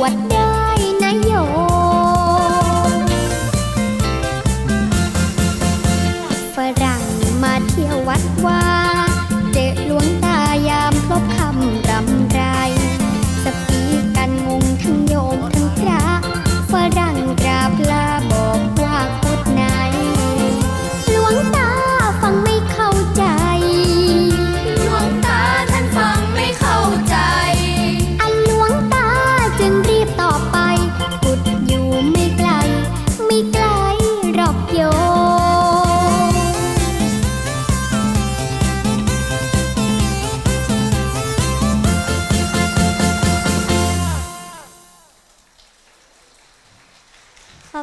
วดได้นะโยฝรั่งมาเที่ยววัดว่า